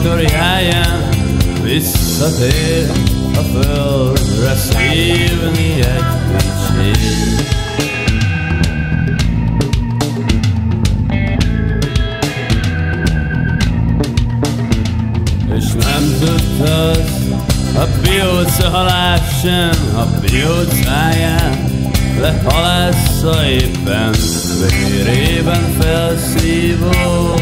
Jákob lajtorjáján visszatér a földre szívni egy kicsit. És nem tudta a bióca halál sem a biócáján Le halásza éppen vérében felszívódva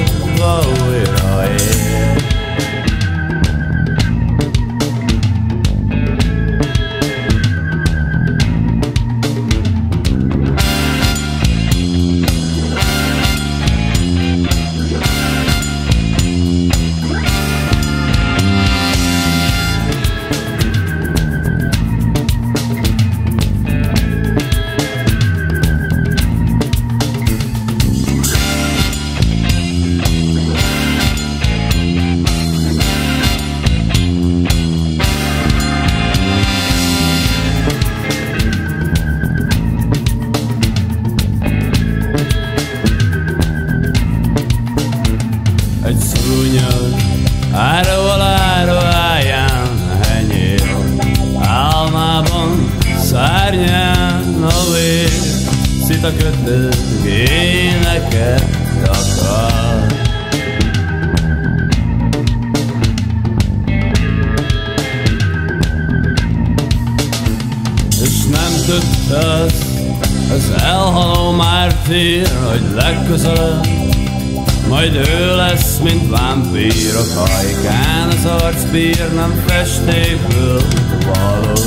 Szita kötő éneket akar És nem tudta az, az elhaló mártír, hogy legközelebb majd ő lesz, mint vámpír a kajkán, az arcbír nem festékből való.